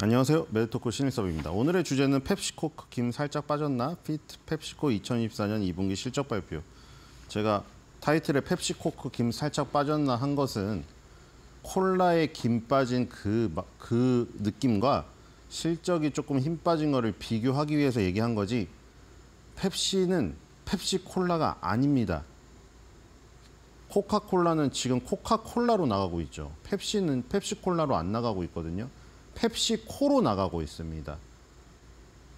안녕하세요. 메드토크 신일섭입니다. 오늘의 주제는 PepsiCo 김 살짝 빠졌나? feat. PepsiCo 2024년 2분기 실적 발표. 제가 타이틀에 펩시코크 김 살짝 빠졌나 한 것은 콜라에 김 빠진 그, 그 느낌과 실적이 조금 힘 빠진 거를 비교하기 위해서 얘기한 거지 펩시는 펩시콜라가 아닙니다. 코카콜라는 지금 코카콜라로 나가고 있죠. 펩시는 펩시콜라로 안 나가고 있거든요. 펩시코로 나가고 있습니다.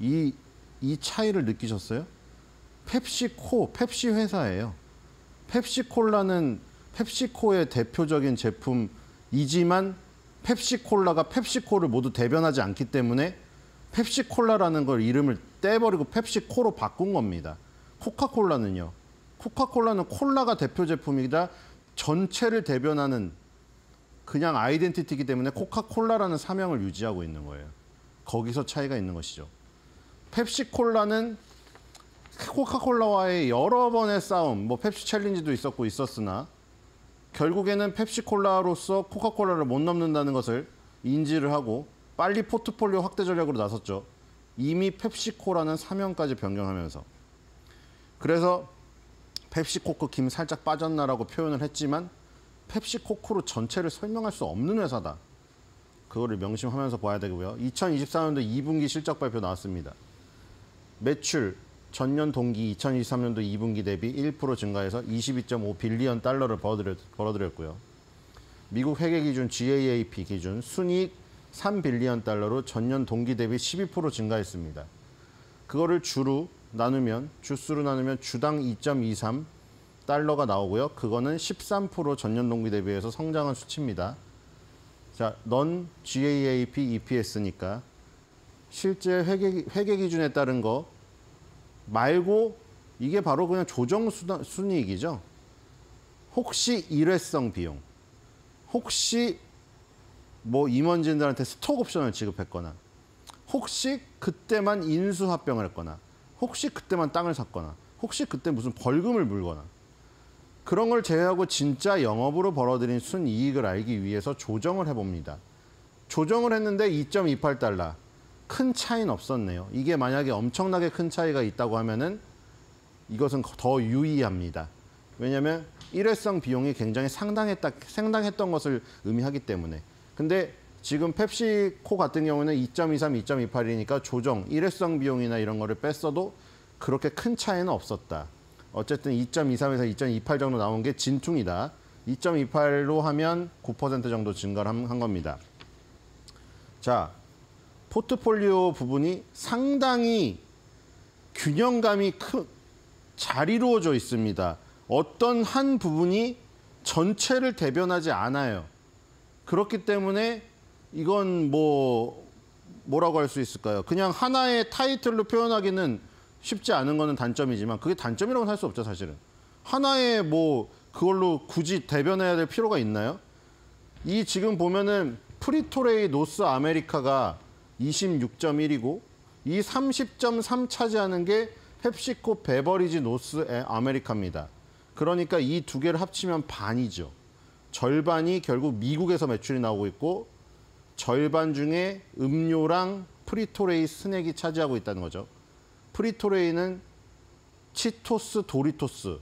이, 이 차이를 느끼셨어요? 펩시코, 펩시 회사예요. 펩시콜라는 펩시코의 대표적인 제품이지만 펩시콜라가 펩시코를 모두 대변하지 않기 때문에 펩시콜라라는 걸 이름을 떼버리고 펩시코로 바꾼 겁니다. 코카콜라는요. 코카콜라는 콜라가 대표 제품이다. 전체를 대변하는 그냥 아이덴티티이기 때문에 코카콜라라는 사명을 유지하고 있는 거예요. 거기서 차이가 있는 것이죠. 펩시콜라는 코카콜라와의 여러 번의 싸움, 뭐 펩시 챌린지도 있었고 있었으나 결국에는 펩시콜라로서 코카콜라를 못 넘는다는 것을 인지를 하고 빨리 포트폴리오 확대 전략으로 나섰죠. 이미 펩시코라는 사명까지 변경하면서. 그래서 펩시코크 김 살짝 빠졌나라고 표현을 했지만 펩시코크로 전체를 설명할 수 없는 회사다. 그거를 명심하면서 봐야 되고요. 2024년도 2분기 실적 발표 나왔습니다. 매출 전년 동기 2023년도 2분기 대비 1% 증가해서 22.5 빌리언 달러를 벌어들였고요. 미국 회계 기준 GAAP 기준 순이익 3 빌리언 달러로 전년 동기 대비 12% 증가했습니다. 그거를 주로 나누면 주수로 나누면 주당 2.23 달러가 나오고요. 그거는 13% 전년 동기 대비해서 성장한 수치입니다. 자, 넌 GAAP EPS니까 실제 회계, 회계 기준에 따른 거 말고 이게 바로 그냥 조정 순이익이죠. 혹시 일회성 비용, 혹시 뭐 임원진들한테 스톡 옵션을 지급했거나, 혹시 그때만 인수합병을 했거나, 혹시 그때만 땅을 샀거나, 혹시 그때 무슨 벌금을 물거나, 그런 걸 제외하고 진짜 영업으로 벌어들인 순이익을 알기 위해서 조정을 해봅니다. 조정을 했는데 2.28달러. 큰 차이는 없었네요. 이게 만약에 엄청나게 큰 차이가 있다고 하면은 이것은 더 유의합니다. 왜냐하면 일회성 비용이 굉장히 상당했다, 상당했던 것을 의미하기 때문에. 근데 지금 펩시코 같은 경우는 2.23, 2.28이니까 조정, 일회성 비용이나 이런 거를 뺐어도 그렇게 큰 차이는 없었다. 어쨌든 2.23에서 2.28 정도 나온 게 진퉁이다. 2.28로 하면 9% 정도 증가를 한, 겁니다. 자, 포트폴리오 부분이 상당히 균형감이 크, 잘 이루어져 있습니다. 어떤 한 부분이 전체를 대변하지 않아요. 그렇기 때문에 이건 뭐 뭐라고 할 수 있을까요? 그냥 하나의 타이틀로 표현하기는 쉽지 않은 거는 단점이지만 그게 단점이라고는 할 수 없죠, 사실은. 하나의 뭐 그걸로 굳이 대변해야 될 필요가 있나요? 이 지금 보면은 Frito-Lay North America가 26.1이고 이 30.3 차지하는 게 PepsiCo Beverage North America입니다. 그러니까 이 두 개를 합치면 반이죠. 절반이 결국 미국에서 매출이 나오고 있고 절반 중에 음료랑 Frito-Lay 스낵이 차지하고 있다는 거죠. Frito-Lay는 치토스, 도리토스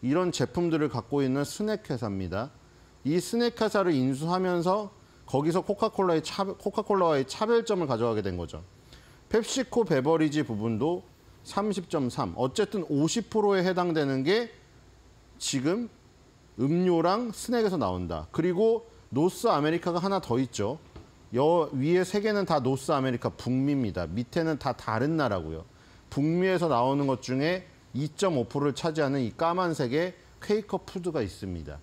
이런 제품들을 갖고 있는 스낵 회사입니다. 이 스낵 회사를 인수하면서 거기서 코카콜라의 차, 코카콜라와의 차별점을 가져가게 된 거죠. PepsiCo Beverage 부분도 30.3. 어쨌든 50%에 해당되는 게 지금 음료랑 스낵에서 나온다. 그리고 North America가 하나 더 있죠. 여 위에 세 개는 다 North America 북미입니다. 밑에는 다 다른 나라고요. 북미에서 나오는 것 중에 2.5%를 차지하는 이 까만색의 Quaker Food가 있습니다.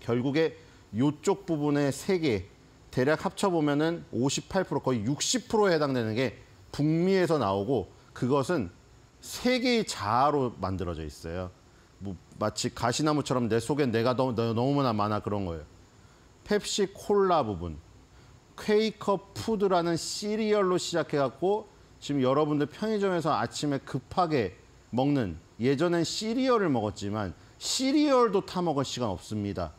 결국에 이쪽 부분의 세개 대략 합쳐보면 은 58% 거의 60%에 해당되는 게 북미에서 나오고 그것은 세 개의 자아로 만들어져 있어요. 뭐 마치 가시나무처럼 내 속에 내가 너무, 너무나 많아 그런 거예요. 펩시 콜라 부분, 퀘이커 푸드라는 시리얼로 시작해갖고 지금 여러분들 편의점에서 아침에 급하게 먹는 예전엔 시리얼을 먹었지만 시리얼도 타 먹을 시간 없습니다.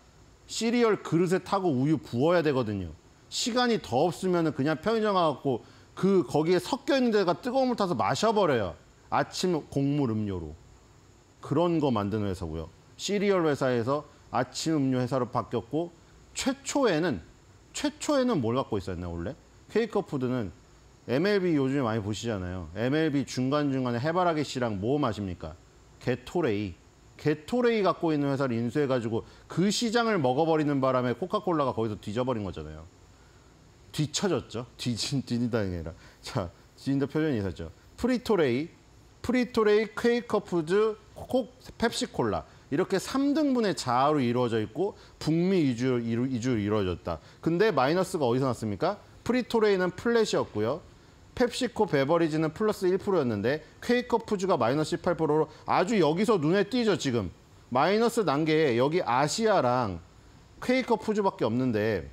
시리얼 그릇에 타고 우유 부어야 되거든요. 시간이 더 없으면 그냥 편의점 가갖고 그 거기에 섞여 있는 데가 뜨거운 물 타서 마셔버려요. 아침 곡물 음료로. 그런 거 만드는 회사고요. 시리얼 회사에서 아침 음료 회사로 바뀌었고 최초에는 최초에는 뭘 갖고 있었나 원래? Quaker Food는 MLB 요즘에 많이 보시잖아요. MLB 중간중간에 해바라기 씨랑 뭐 마십니까? 게토레이. 게토레이 갖고 있는 회사를 인수해가지고 그 시장을 먹어버리는 바람에 코카콜라가 거기서 뒤져버린 거잖아요. 뒤쳐졌죠. 뒤진, 뒤진다는 게 아니라. 자, 뒤진다 표현이 있었죠. Frito-Lay, Frito-Lay, Quaker Food, 콕, 펩시콜라. 이렇게 3등분의 자아로 이루어져 있고 북미 이주로, 이루, 이루어졌다. 근데 마이너스가 어디서 났습니까? Frito-Lay는 flat이었고요. PepsiCo Beverage는 플러스 1%였는데 Quaker Foods가 마이너스 18%로 아주 여기서 눈에 띄죠 지금 마이너스 난 게 여기 아시아랑 Quaker Foods밖에 없는데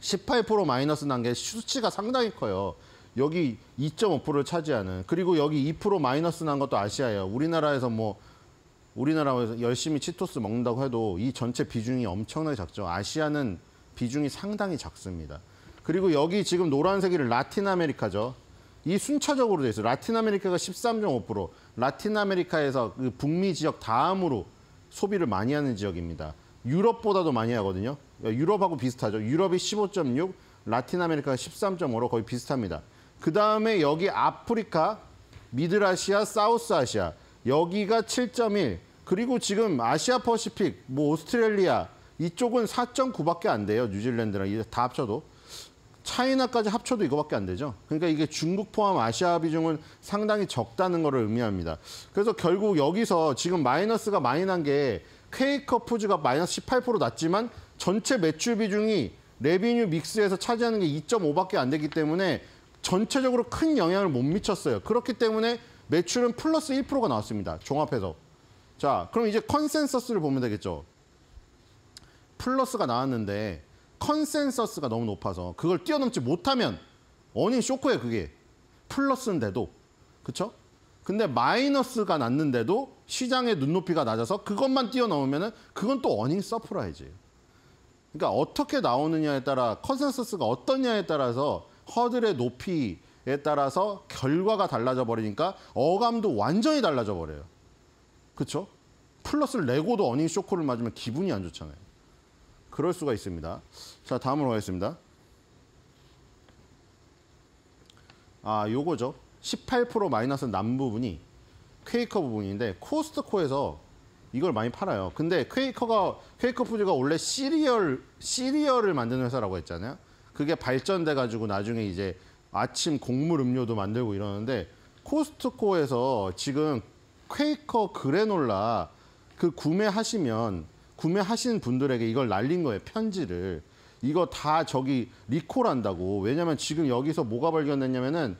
18% 마이너스 난 게 수치가 상당히 커요. 여기 2.5%를 차지하는 그리고 여기 2% 마이너스 난 것도 아시아예요. 우리나라에서 뭐 우리나라에서 열심히 치토스 먹는다고 해도 이 전체 비중이 엄청나게 작죠. 아시아는 비중이 상당히 작습니다. 그리고 여기 지금 노란색이 라틴 아메리카죠. 이 순차적으로 돼 있어요. 라틴 아메리카가 13.5%, 라틴 아메리카에서 그 북미 지역 다음으로 소비를 많이 하는 지역입니다. 유럽보다도 많이 하거든요. 유럽하고 비슷하죠. 유럽이 15.6, 라틴 아메리카가 13.5로 거의 비슷합니다. 그 다음에 여기 아프리카, Middle Asia, South Asia 여기가 7.1. 그리고 지금 Asia Pacific, 뭐 오스트레일리아 이쪽은 4.9밖에 안 돼요. 뉴질랜드랑 다 합쳐도. 차이나까지 합쳐도 이거밖에 안 되죠. 그러니까 이게 중국 포함 아시아 비중은 상당히 적다는 것을 의미합니다. 그래서 결국 여기서 지금 마이너스가 많이 난 게 Quaker Foods가 마이너스 18% 났지만 전체 매출 비중이 revenue mix에서 차지하는 게 2.5밖에 안 되기 때문에 전체적으로 큰 영향을 못 미쳤어요. 그렇기 때문에 매출은 플러스 1%가 나왔습니다. 종합해서. 자, 그럼 이제 컨센서스를 보면 되겠죠. 플러스가 나왔는데 컨센서스가 너무 높아서 그걸 뛰어넘지 못하면 earning shock에 그게 플러스인데도 그쵸? 근데 마이너스가 났는데도 시장의 눈높이가 낮아서 그것만 뛰어넘으면은 그건 또 earning surprise예요. 그러니까 어떻게 나오느냐에 따라 컨센서스가 어떠냐에 따라서 허들의 높이에 따라서 결과가 달라져 버리니까 어감도 완전히 달라져 버려요. 그렇죠? 플러스를 내고도 earning shock를 맞으면 기분이 안 좋잖아요. 그럴 수가 있습니다. 자, 다음으로 가겠습니다. 아, 요거죠. 18% 마이너스 난 부분이 Quaker 부분인데 코스트코에서 이걸 많이 팔아요. 근데 퀘이커가 퀘이커 푸드가 원래 시리얼 시리얼을 만드는 회사라고 했잖아요. 그게 발전돼 가지고 나중에 이제 아침 곡물 음료도 만들고 이러는데 코스트코에서 지금 Quaker 그래놀라 그 구매하시면 구매하신 분들에게 이걸 날린 거예요. 편지를. 이거 다 저기 리콜한다고. 왜냐면 지금 여기서 뭐가 발견됐냐면은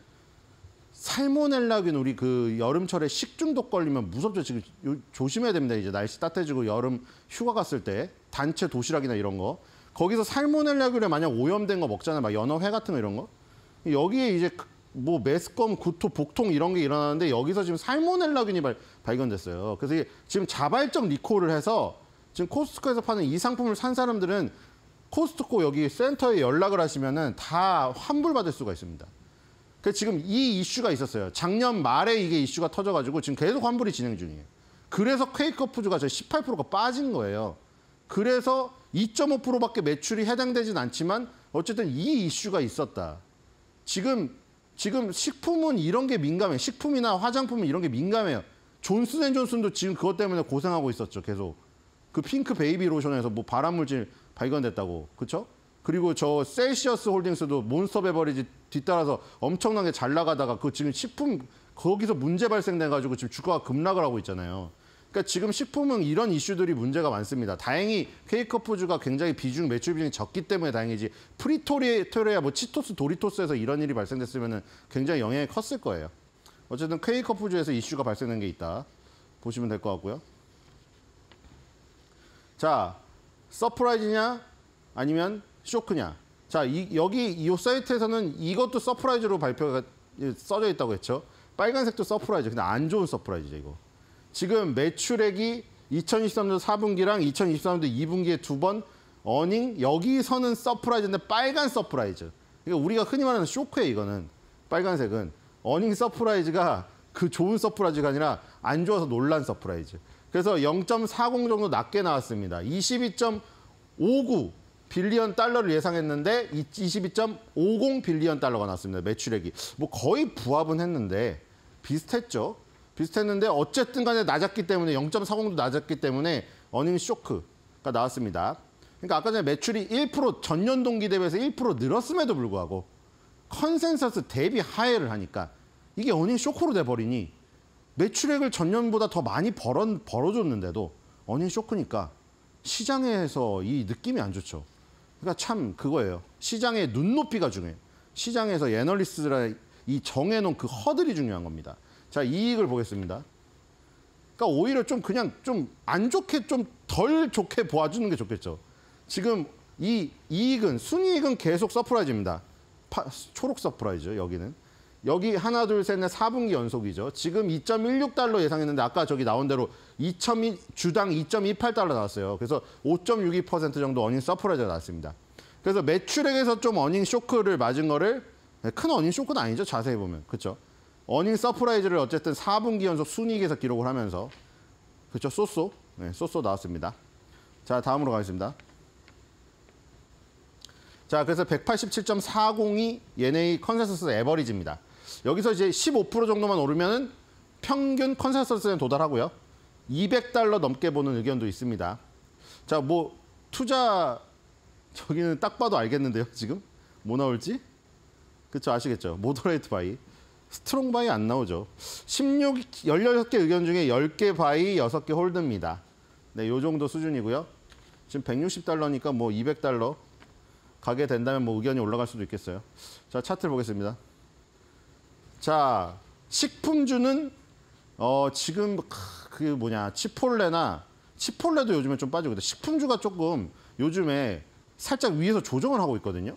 살모넬라균 우리 그 여름철에 식중독 걸리면 무섭죠. 지금 요- 조심해야 됩니다. 이제 날씨 따뜻해지고 여름 휴가 갔을 때 단체 도시락이나 이런 거 거기서 살모넬라균에 만약 오염된 거 먹잖아요. 막 연어회 같은 거 이런 거 여기에 이제 그- 뭐 메스꺼움, 구토, 복통 이런 게 일어나는데 여기서 지금 살모넬라균이 발, 발견됐어요. 그래서 이게 지금 자발적 리콜을 해서 지금 코스트코에서 파는 이 상품을 산 사람들은 코스트코 여기 센터에 연락을 하시면은 다 환불 받을 수가 있습니다. 그 지금 이 이슈가 있었어요. 작년 말에 이게 이슈가 터져가지고 지금 계속 환불이 진행 중이에요. 그래서 푸즈가 저희 18%가 빠진 거예요. 그래서 2.5%밖에 매출이 해당되진 않지만 어쨌든 이 이슈가 있었다. 지금 지금 식품은 이런 게 민감해. 식품이나 화장품은 이런 게 민감해요. 존슨앤존슨도 지금 그것 때문에 고생하고 있었죠. 계속 그 핑크 베이비 로션에서 뭐 발암물질 발견됐다고 그렇죠? 그리고 저 Celsius Holdings도 Monster Beverage 뒤따라서 엄청나게 잘 나가다가 그 지금 식품 거기서 문제 발생돼 가지고 지금 주가가 급락을 하고 있잖아요. 그러니까 지금 식품은 이런 이슈들이 문제가 많습니다. 다행히 Quaker Foods가 굉장히 비중 매출 비중이 적기 때문에 다행이지 Frito-Lay나 뭐 치토스 도리토스에서 이런 일이 발생됐으면 굉장히 영향이 컸을 거예요. 어쨌든 Quaker Foods에서 이슈가 발생된 게 있다 보시면 될 것 같고요. 자, surprise냐 아니면 쇼크냐. 자, 이, 여기 이 사이트에서는 이것도 surprise로 발표가 써져 있다고 했죠. 빨간색도 surprise. 근데 안 좋은 surprise죠, 이거. 지금 매출액이 2023년도 4분기랑 2023년도 2분기에 두 번 earning 여기서는 surprise인데 빨간 surprise. 그러니까 우리가 흔히 말하는 쇼크에 이거는 빨간색은 earning surprise가 그 좋은 surprise가 아니라 안 좋아서 놀란 surprise. 그래서 0.40 정도 낮게 나왔습니다. 22.59 billion 달러를 예상했는데 22.50 billion 달러가 나왔습니다. 매출액이. 뭐 거의 부합은 했는데 비슷했죠. 비슷했는데 어쨌든 간에 낮았기 때문에 0.40도 낮았기 때문에 earning shock가 나왔습니다. 그러니까 아까 전에 매출이 1% 전년 동기 대비해서 1% 늘었음에도 불구하고 컨센서스 대비 하회를 하니까 이게 earning shock로 돼버리니 매출액을 전년보다 더 많이 벌어, 벌어줬는데도 earning shock니까 시장에서 이 느낌이 안 좋죠. 그러니까 참 그거예요. 시장의 눈높이가 중요해요. 시장에서 애널리스트들의 이 정해놓은 그 허들이 중요한 겁니다. 자, 이익을 보겠습니다. 그러니까 오히려 좀 그냥 좀 안 좋게 좀 덜 좋게 보아주는 게 좋겠죠. 지금 이 이익은 순이익은 계속 surprise입니다. 파, 초록 surprise 여기는. 여기 하나 둘 셋 넷 4분기 연속이죠. 지금 2.16달러 예상했는데 아까 저기 나온 대로 2.2 주당 2.28달러 나왔어요. 그래서 5.62% 정도 earning surprise가 나왔습니다. 그래서 매출액에서 좀 earning shock를 맞은 거를 네, 큰 earning shock는 아니죠. 자세히 보면. 그렇죠? earning surprise를 어쨌든 4분기 연속 순이익에서 기록을 하면서 그렇죠? so so. 네, so so 나왔습니다. 자, 다음으로 가겠습니다. 자, 그래서 187.40이 얘네의 consensus average입니다. 여기서 이제 15% 정도만 오르면은 평균 consensus에 도달하고요. 200달러 넘게 보는 의견도 있습니다. 자, 뭐 투자 저기는 딱 봐도 알겠는데요, 지금 뭐 나올지? 그렇죠, 아시겠죠? Moderate buy. Strong buy 안 나오죠. 16, 16개 의견 중에 10개 buy, 6개 hold입니다. 네, 요 정도 수준이고요. 지금 160달러니까 뭐 200달러 가게 된다면 뭐 의견이 올라갈 수도 있겠어요. 자, 차트를 보겠습니다. 자, 식품주는 어, 지금 그 뭐냐 치폴레나 치폴레도 요즘에 좀 빠지고 있다. 식품주가 조금 요즘에 살짝 위에서 조정을 하고 있거든요.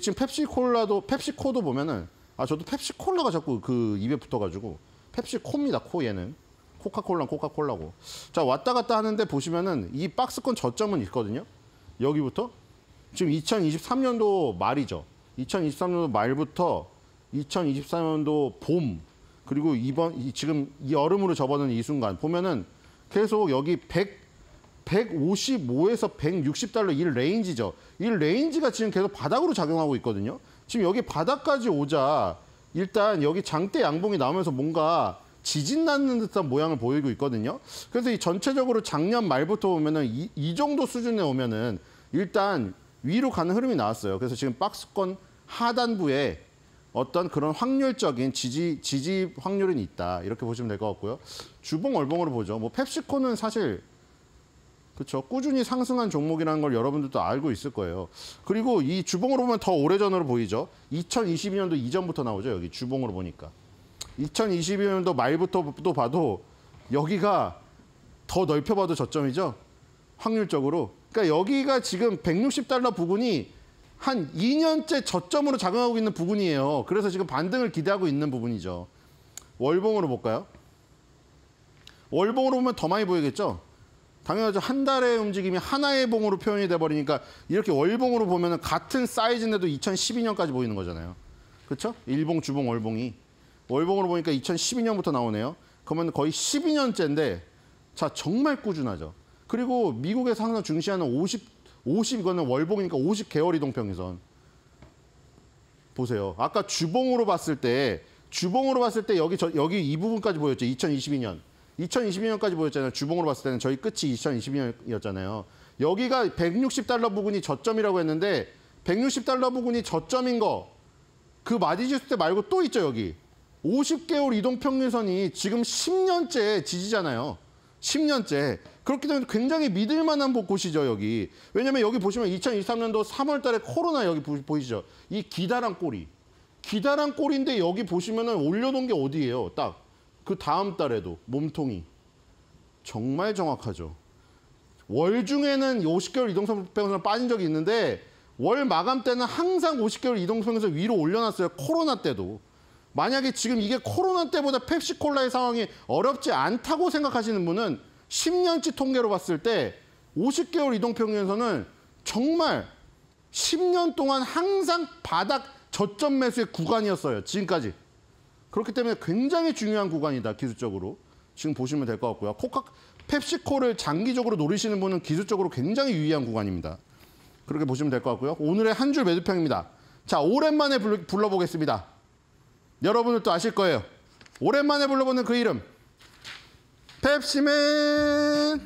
지금 펩시콜라도 펩시코도 보면은 아 저도 펩시콜라가 자꾸 그 입에 붙어가지고 펩시코입니다. 코 얘는 코카콜라 코카콜라고. 자 왔다 갔다 하는데 보시면은 이 박스권 저점은 있거든요. 여기부터 지금 2023년도 말이죠. 2023년도 말부터 2024년도 봄 그리고 이번 지금 이 여름으로 접어드는 이 순간 보면은 계속 여기 100 155에서 160달러 이 range죠. 이 range가 지금 계속 바닥으로 작용하고 있거든요. 지금 여기 바닥까지 오자 일단 여기 장대 양봉이 나오면서 뭔가 지지 받는 듯한 모양을 보이고 있거든요. 그래서 이 전체적으로 작년 말부터 보면은 이, 이 정도 수준에 오면은 일단 위로 가는 흐름이 나왔어요. 그래서 지금 박스권 하단부에 어떤 그런 확률적인 지지 지지 확률은 있다 이렇게 보시면 될 것 같고요. 주봉 월봉으로 보죠. 뭐 펩시코는 사실 그렇죠. 꾸준히 상승한 종목이라는 걸 여러분들도 알고 있을 거예요. 그리고 이 주봉으로 보면 더 오래전으로 보이죠. 2022년도 이전부터 나오죠. 여기 주봉으로 보니까. 2022년도 말부터 또 봐도 여기가 더 넓혀봐도 저점이죠. 확률적으로. 그러니까 여기가 지금 160달러 부근이 한 2년째 저점으로 작용하고 있는 부분이에요. 그래서 지금 반등을 기대하고 있는 부분이죠. 월봉으로 볼까요? 월봉으로 보면 더 많이 보이겠죠? 당연하죠. 한 달의 움직임이 하나의 봉으로 표현이 돼버리니까 이렇게 월봉으로 보면 같은 사이즈인데도 2012년까지 보이는 거잖아요. 그렇죠? 일봉, 주봉, 월봉이. 월봉으로 보니까 2012년부터 나오네요. 그러면 거의 12년째인데 자 정말 꾸준하죠. 그리고 미국에서 항상 중시하는 50, 50 이거는 월봉이니까 50개월 이동평균선. 보세요. 아까 주봉으로 봤을 때 주봉으로 봤을 때 여기 저, 여기 이 부분까지 보였죠. 2022년. 2022년까지 보였잖아요. 주봉으로 봤을 때는 저희 끝이 2022년이었잖아요. 여기가 160달러 부분이 저점이라고 했는데 160달러 부분이 저점인 거 그 마디지수 때 말고 또 있죠 여기 50개월 이동평균선이 지금 10년째 지지잖아요. 10년째. 그렇기 때문에 굉장히 믿을 만한 곳이죠, 여기. 왜냐면 여기 보시면 2023년도 3월 달에 코로나 여기 보이시죠? 이 기다란 꼬리. 기다란 꼬리인데 여기 보시면은 올려놓은 게 어디예요? 딱. 그 다음 달에도 몸통이 정말 정확하죠. 월 중에는 50개월 이동평균선 빠진 적이 있는데 월 마감 때는 항상 50개월 이동평균선 위로 올려놨어요. 코로나 때도. 만약에 지금 이게 코로나 때보다 펩시콜라의 상황이 어렵지 않다고 생각하시는 분은 10년치 통계로 봤을 때 50개월 이동평균선은 정말 10년 동안 항상 바닥 저점 매수의 구간이었어요. 지금까지. 그렇기 때문에 굉장히 중요한 구간이다 기술적으로 지금 보시면 될 것 같고요. 코카 펩시코를 장기적으로 노리시는 분은 기술적으로 굉장히 유의한 구간입니다. 그렇게 보시면 될 것 같고요. 오늘의 한 줄 매도평입니다. 자 오랜만에 불러, 불러보겠습니다. 여러분들도 아실 거예요. 오랜만에 불러보는 그 이름 펩시맨